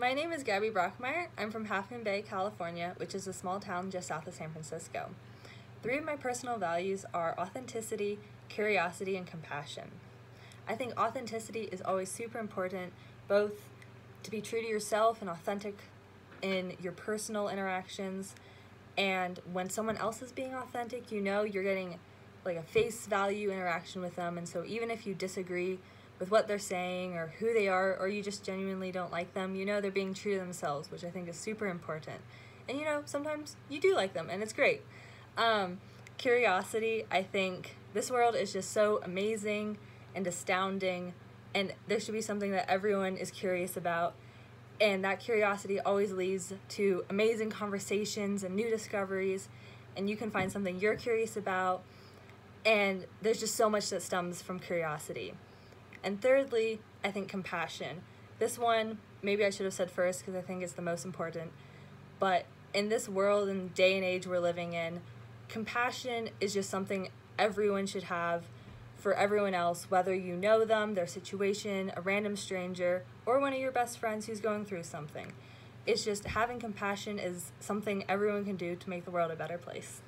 My name is Gabby Brockmeyer. I'm from Half Moon Bay, California, which is a small town just south of San Francisco. Three of my personal values are authenticity, curiosity, and compassion. I think authenticity is always super important, both to be true to yourself and authentic in your personal interactions, and when someone else is being authentic, you know you're getting like a face value interaction with them, and so even if you disagree with what they're saying or who they are, or you just genuinely don't like them, you know they're being true to themselves, which I think is super important. And you know, sometimes you do like them, and it's great. Um, curiosity, I think this world is just so amazing and astounding, and there should be something that everyone is curious about. And that curiosity always leads to amazing conversations and new discoveries, and you can find something you're curious about. And there's just so much that stems from curiosity. And thirdly, I think compassion. This one, maybe I should have said first because I think it's the most important. But in this world and day and age we're living in, compassion is just something everyone should have for everyone else, whether you know them, their situation, a random stranger, or one of your best friends who's going through something. It's just having compassion is something everyone can do to make the world a better place.